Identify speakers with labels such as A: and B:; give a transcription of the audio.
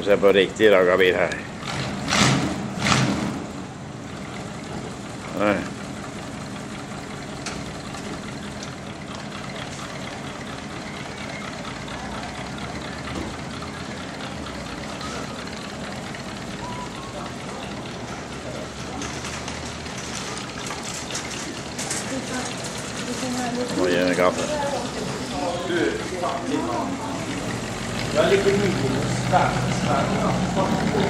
A: Få se på riktig lagerbil her. Nei. Må gi henne kaffe.
B: Olha que menino, fa un po'.